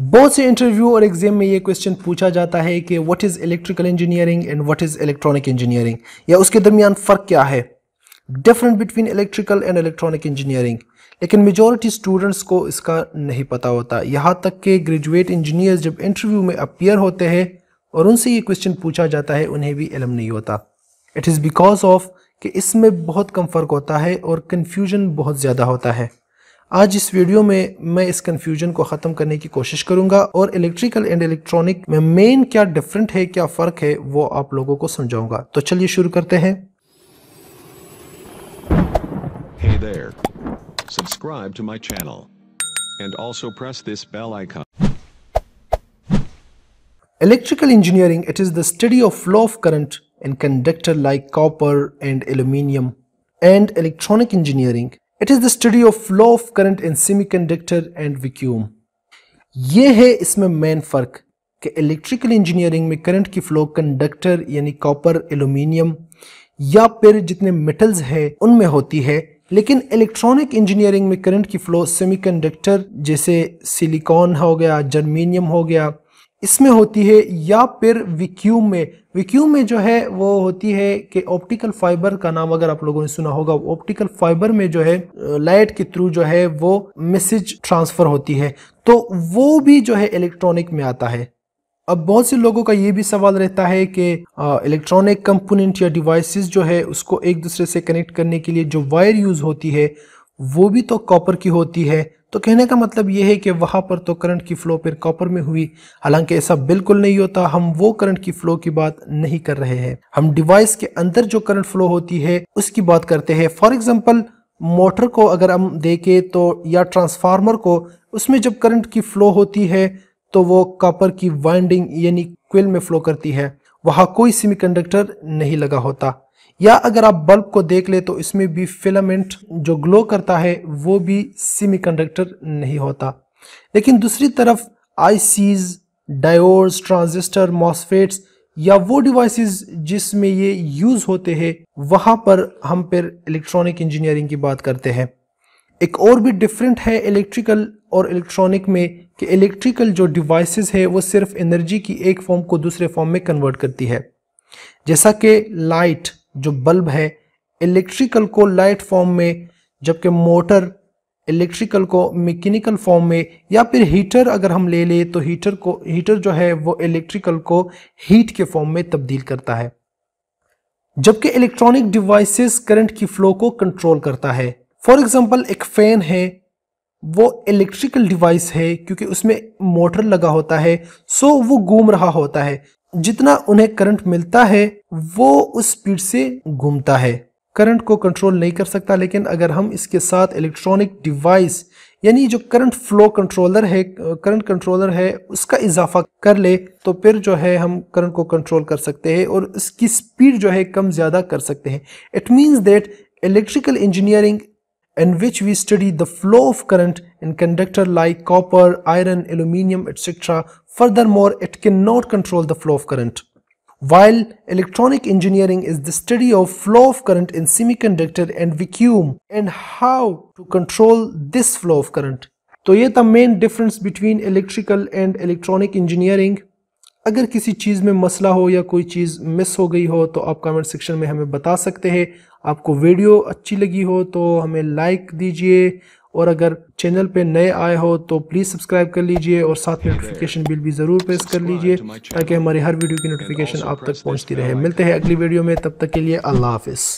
बहुत से इंटरव्यू और एग्ज़ाम में ये क्वेश्चन पूछा जाता है कि what is electrical engineering and what is electronic engineering या उसके दरमियान फ़र्क क्या है? Different between electrical and electronic engineering लेकिन मेजॉरिटी स्टूडेंट्स को इसका नहीं पता होता। यहाँ तक कि ग्रेजुएट इंजीनियर्स जब इंटरव्यू में अपियर होते हैं और उनसे ये क्वेश्चन पूछा जाता है, उन्हें भी इलम नहीं होता। इट इज़ बिकॉज़ ऑफ़ कि इसमें बहुत कम फ़र्क होता है और कन्फ्यूज़न बहुत ज़्यादा होता है। आज इस वीडियो में मैं इस कंफ्यूजन को खत्म करने की कोशिश करूँगा और इलेक्ट्रिकल एंड इलेक्ट्रॉनिक में मेन क्या डिफरेंट है क्या फ़र्क है वो आप लोगों को समझाऊँगा। तो चलिए शुरू करते हैं। Hey there, electrical engineering it is the study of flow of current in conductor like copper and aluminium and electronic engineering it is the study of flow of current in semiconductor and vacuum ये है इसमें main फ़र्क कि electrical engineering में current की flow conductor यानी copper aluminium या फिर जितने मेटल्स हैं, उनमें होती है। लेकिन इलेक्ट्रॉनिक इंजीनियरिंग में करंट की फ्लो सेमीकंडक्टर जैसे सिलिकॉन हो गया जर्मीनियम हो गया इसमें होती है या फिर विक्यूम में। विक्यूम में जो है, वो होती है कि ऑप्टिकल फाइबर का नाम अगर आप लोगों ने सुना होगा ऑप्टिकल फाइबर में जो है लाइट के थ्रू जो है, वो मैसेज ट्रांसफ़र होती है। तो वो भी जो है इलेक्ट्रॉनिक में आता है। अब बहुत से लोगों का ये भी सवाल रहता है कि इलेक्ट्रॉनिक कंपोनेंट या डिवाइसेस जो है, उसको एक दूसरे से कनेक्ट करने के लिए जो वायर यूज़ होती है वो भी तो कॉपर की होती है। तो कहने का मतलब ये है कि वहाँ पर तो करंट की फ़्लो फिर कॉपर में हुई। हालाँकि ऐसा बिल्कुल नहीं होता। हम वो करंट की फ़्लो की बात नहीं कर रहे हैं। हम डिवाइस के अंदर जो करंट फ्लो होती है, उसकी बात करते हैं। फॉर एग्ज़ाम्पल मोटर को अगर हम देखें तो या ट्रांसफार्मर को, उसमें जब करंट की फ़्लो होती है तो वो कॉपर की वाइंडिंग यानी क्विल में फ़्लो करती है। वहाँ कोई सेमीकंडक्टर नहीं लगा होता। या अगर आप बल्ब को देख ले तो इसमें भी फिलामेंट जो ग्लो करता है, वो भी सेमीकंडक्टर नहीं होता। लेकिन दूसरी तरफ़ आईसीज डायोड्स ट्रांजिस्टर मॉसफेट्स या वो डिवाइसेस जिसमें ये यूज़ होते हैं, वहाँ पर हम फिर इलेक्ट्रॉनिक इंजीनियरिंग की बात करते हैं। एक और भी डिफरेंट है इलेक्ट्रिकल और इलेक्ट्रॉनिक में कि इलेक्ट्रिकल जो डिवाइसेस है, वो सिर्फ़ एनर्जी की एक फॉर्म को दूसरे फॉर्म में कन्वर्ट करती है। जैसा कि लाइट जो बल्ब है इलेक्ट्रिकल को लाइट फॉर्म में, जबकि मोटर इलेक्ट्रिकल को मैकेनिकल फॉर्म में, या फिर हीटर अगर हम ले लें तो हीटर को हीटर जो है, वो इलेक्ट्रिकल को हीट के फॉर्म में तब्दील करता है। जबकि इलेक्ट्रॉनिक डिवाइसेस करंट की फ्लो को कंट्रोल करता है। फॉर एग्ज़ाम्पल एक फ़ैन है, वो इलेक्ट्रिकल डिवाइस है, क्योंकि उसमें मोटर लगा होता है सो वो घूम रहा होता है। जितना उन्हें करंट मिलता है, वो उस स्पीड से घूमता है। करंट को कंट्रोल नहीं कर सकता, लेकिन अगर हम इसके साथ इलेक्ट्रॉनिक डिवाइस यानी जो करंट फ्लो कंट्रोलर है करंट कंट्रोलर है, उसका इजाफा कर ले तो फिर जो है हम करंट को कंट्रोल कर सकते हैं और उसकी स्पीड जो है कम ज़्यादा कर सकते हैं। It means that electrical engineering in which we study the flow of current in conductor like copper, iron, aluminium, etc. Furthermore, it cannot control the flow of current. While electronic engineering is the study of flow of current in semiconductor and vacuum and how to control this flow of current. तो ये था main difference between electrical and electronic engineering अगर किसी चीज़ में मसला हो या कोई चीज़ मिस हो गई हो तो आप कमेंट सेक्शन में हमें बता सकते हैं। आपको वीडियो अच्छी लगी हो तो हमें लाइक दीजिए। और अगर चैनल पे नए आए हो तो प्लीज़ सब्सक्राइब कर लीजिए और साथ में नोटिफिकेशन बिल भी ज़रूर प्रेस कर लीजिए ताकि हमारी हर वीडियो की नोटिफिकेशन आप तक पहुँचती रहे। मिलते हैं अगली वीडियो में तब तक के लिए अल्लाह हाफिज़।